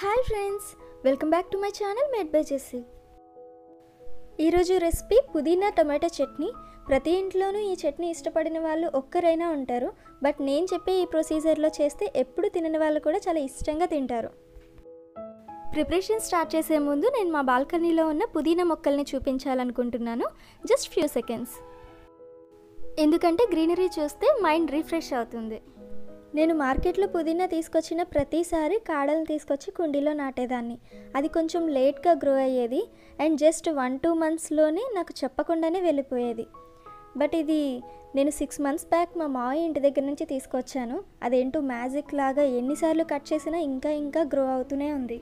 Hi friends welcome back to my channel made by Jessie. ఈరోజు recipe పుదీనా టమాటా చట్నీ. ప్రతి ఇంట్లోనూ ఈ చట్నీ ఇష్టపడిన వాళ్ళు ఒక్కరైనా ఉంటారు. బట్ నేను చెప్పే ఈ ప్రొసీజర్లో చేస్తే ఎప్పుడు తినని వాళ్ళు కూడా చాలా ఇష్టంగా తింటారు. ప్రిపరేషన్ స్టార్ట్ చేసే ముందు నేను మా బాల్కనీలో ఉన్న పుదీనా మొక్కల్ని చూపించాలనుకుంటున్నాను. Just few seconds. ఎందుకంటే గ్రీనరీ చూస్తే మైండ్ రిఫ్రెష్ అవుతుంది. నేను మార్కెట్లో పుదీనా తీసుకొచ్చిన ప్రతిసారి కాడలు తీసుకొచ్చి కుండీలో నాటేదాన్ని. అది కొంచెం లేట్గా గ్రో అయ్యేది అండ్ జస్ట్ వన్ టూ మంత్స్లోనే నాకు చెప్పకుండానే వెళ్ళిపోయేది. బట్ ఇది నేను సిక్స్ మంత్స్ బ్యాక్ మా మావయ్య ఇంటి దగ్గర నుంచి తీసుకొచ్చాను. అదేంటో మ్యాజిక్ లాగా ఎన్నిసార్లు కట్ చేసినా ఇంకా ఇంకా గ్రో అవుతూనే ఉంది.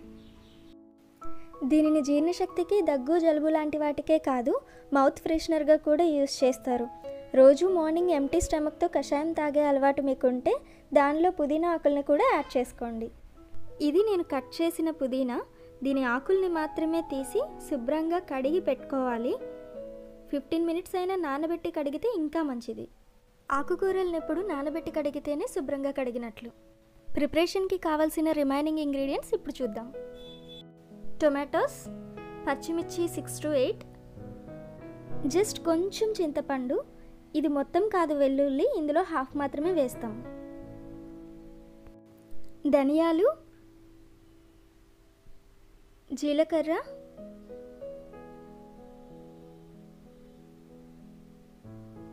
దీనిని జీర్ణశక్తికి దగ్గు జలుబు లాంటి వాటికే కాదు మౌత్ ఫ్రెషనర్గా కూడా యూస్ చేస్తారు. రోజు మార్నింగ్ ఎంటీ స్టమక్తో కషాయం తాగే అలవాటు మీకుంటే దానిలో పుదీనా ఆకుల్ని కూడా యాడ్ చేసుకోండి. ఇది నేను కట్ చేసిన పుదీనా. దీని ఆకుల్ని మాత్రమే తీసి శుభ్రంగా కడిగి పెట్టుకోవాలి. ఫిఫ్టీన్ మినిట్స్ అయినా నానబెట్టి కడిగితే ఇంకా మంచిది. ఆకుకూరలను ఎప్పుడు నానబెట్టి కడిగితేనే శుభ్రంగా కడిగినట్లు. ప్రిపరేషన్కి కావాల్సిన రిమైనింగ్ ఇంగ్రీడియంట్స్ ఇప్పుడు చూద్దాం. టొమాటోస్ పచ్చిమిర్చి సిక్స్ టు ఎయిట్ జస్ట్ కొంచెం చింతపండు ఇది మొత్తం కాదు వెల్లుల్లి ఇందులో హాఫ్ మాత్రమే వేస్తాం. ధనియాలు జీలకర్ర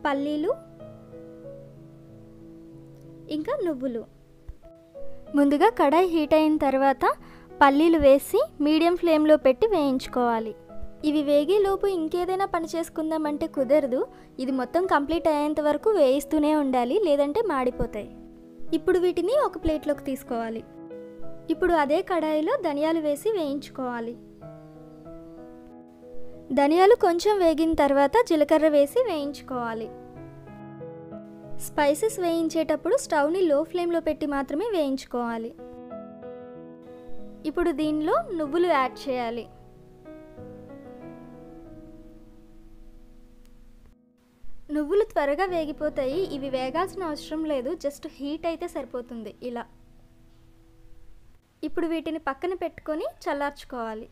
పల్లీలు ఇంకా నువ్వులు. ముందుగా కడాయి హీట్ అయిన తర్వాత పల్లీలు వేసి మీడియం ఫ్లేమ్లో పెట్టి వేయించుకోవాలి. ఇవి వేగేలోపు ఇంకేదైనా పని చేసుకుందామంటే కుదరదు. ఇది మొత్తం కంప్లీట్ అయ్యేంత వరకు వేయిస్తూనే ఉండాలి లేదంటే మాడిపోతాయి. ఇప్పుడు వీటిని ఒక ప్లేట్లోకి తీసుకోవాలి. ఇప్పుడు అదే కడాయిలో ధనియాలు వేసి వేయించుకోవాలి. ధనియాలు కొంచెం వేగిన తర్వాత జీలకర్ర వేసి వేయించుకోవాలి. స్పైసెస్ వేయించేటప్పుడు స్టవ్ని లో ఫ్లేమ్లో పెట్టి మాత్రమే వేయించుకోవాలి. ఇప్పుడు దీనిలో నువ్వులు యాడ్ చేయాలి. నువ్వులు త్వరగా వేగిపోతాయి. ఇవి వేగాల్సిన అవసరం లేదు. జస్ట్ హీట్ అయితే సరిపోతుంది. ఇలా. ఇప్పుడు వీటిని పక్కన పెట్టుకొని చల్లార్చుకోవాలి.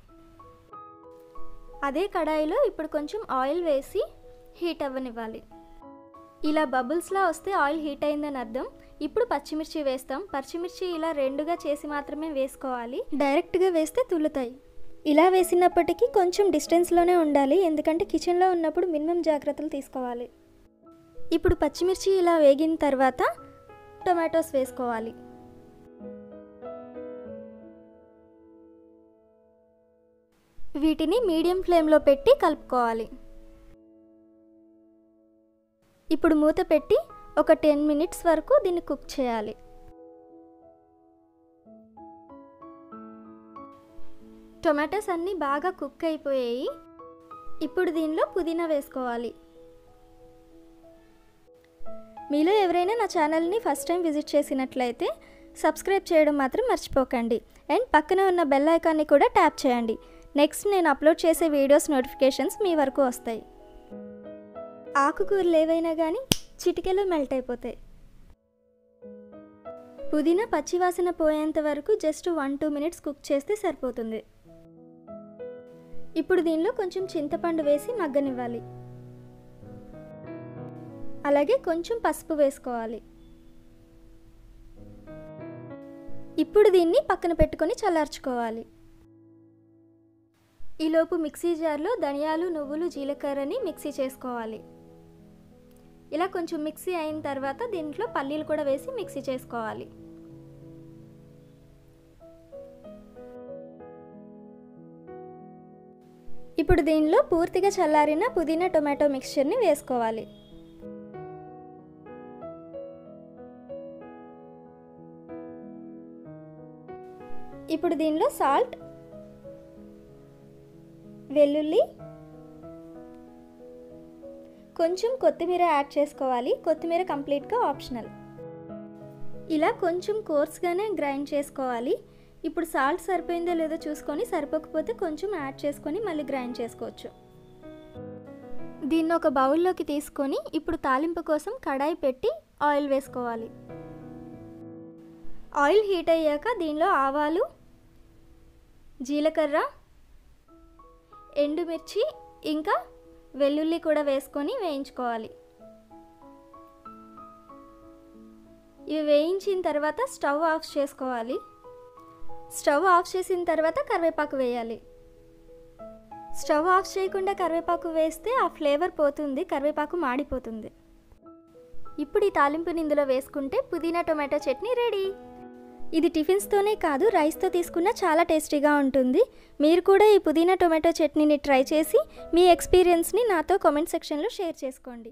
అదే కడాయిలో ఇప్పుడు కొంచెం ఆయిల్ వేసి హీట్ అవ్వనివ్వాలి. ఇలా బబుల్స్లా వస్తే ఆయిల్ హీట్ అయిందని అర్థం. ఇప్పుడు పచ్చిమిర్చి వేస్తాం. పచ్చిమిర్చి ఇలా రెండుగా చేసి మాత్రమే వేసుకోవాలి. డైరెక్ట్గా వేస్తే తుల్లుతాయి. ఇలా వేసినప్పటికీ కొంచెం డిస్టెన్స్లోనే ఉండాలి. ఎందుకంటే కిచెన్లో ఉన్నప్పుడు మినిమం జాగ్రత్తలు తీసుకోవాలి. ఇప్పుడు పచ్చిమిర్చి ఇలా వేగిన తర్వాత టొమాటోస్ వేసుకోవాలి. వీటిని మీడియం ఫ్లేమ్లో పెట్టి కలుపుకోవాలి. ఇప్పుడు మూత పెట్టి ఒక టెన్ మినిట్స్ వరకు దీన్ని కుక్ చేయాలి. టొమాటోస్ అన్నీ బాగా కుక్ అయిపోయాయి. ఇప్పుడు దీనిలో పుదీనా వేసుకోవాలి. మీలో ఎవరైనా నా ఛానల్ని ఫస్ట్ టైం విజిట్ చేసినట్లయితే సబ్స్క్రైబ్ చేయడం మాత్రం మర్చిపోకండి. అండ్ పక్కన ఉన్న బెల్ ఐకాన్ని కూడా ట్యాప్ చేయండి. నెక్స్ట్ నేను అప్లోడ్ చేసే వీడియోస్ నోటిఫికేషన్స్ మీ వరకు వస్తాయి. ఆకుకూరలు ఏవైనా కానీ చిటికెలో మెల్ట్ అయిపోతాయి. పుదీనా పచ్చివాసన పోయేంత వరకు just one two minutes cook చేస్తే సరిపోతుంది. ఇప్పుడు దీనిలో కొంచెం చింతపండు వేసి మగ్గనివ్వాలి. అలాగే కొంచెం పసుపు వేసుకోవాలి. ఇప్పుడు దీన్ని పక్కన పెట్టుకొని చల్లార్చుకోవాలి. ఈలోపు మిక్సీ జార్లో ధనియాలు నువ్వులు జీలకర్రని మిక్సీ చేసుకోవాలి. ఇలా కొంచెం మిక్సీ అయిన తర్వాత దీంట్లో పల్లీలు కూడా వేసి మిక్సీ చేసుకోవాలి. ఇప్పుడు దీనిలో పూర్తిగా చల్లారిన పుదీనా టొమాటో మిక్స్చర్ని వేసుకోవాలి. ఇప్పుడు దీనిలో సాల్ట్ వెల్లుల్లి కొంచెం కొత్తిమీర యాడ్ చేసుకోవాలి. కొత్తిమీర కంప్లీట్గా ఆప్షనల్. ఇలా కొంచెం కోర్స్గానే గ్రైండ్ చేసుకోవాలి. ఇప్పుడు సాల్ట్ సరిపోయిందో లేదో చూసుకొని సరిపోకపోతే కొంచెం యాడ్ చేసుకొని మళ్ళీ గ్రైండ్ చేసుకోవచ్చు. దీన్ని ఒక బౌల్లోకి తీసుకొని ఇప్పుడు తాలింపు కోసం కడాయి పెట్టి ఆయిల్ వేసుకోవాలి. ఆయిల్ హీట్ అయ్యాక దీనిలో ఆవాలు జీలకర్ర ఎండుమిర్చి ఇంకా వెల్లుల్లి కూడా వేసుకొని వేయించుకోవాలి. ఇవి వేయించిన తర్వాత స్టవ్ ఆఫ్ చేసుకోవాలి. స్టవ్ ఆఫ్ చేసిన తర్వాత కరివేపాకు వేయాలి. స్టవ్ ఆఫ్ చేయకుండా కరివేపాకు వేస్తే ఆ ఫ్లేవర్ పోతుంది కరివేపాకు మాడిపోతుంది. ఇప్పుడు ఈ తాలింపుని ఇందులో వేసుకుంటే పుదీనా టొమాటో చట్నీ రెడీ. ఇది టిఫిన్స్తోనే కాదు రైస్తో తీసుకున్న చాలా టేస్టీగా ఉంటుంది. మీరు కూడా ఈ పుదీనా టొమాటో చట్నీని ట్రై చేసి మీ ఎక్స్పీరియన్స్ని నాతో కామెంట్ సెక్షన్లో షేర్ చేసుకోండి.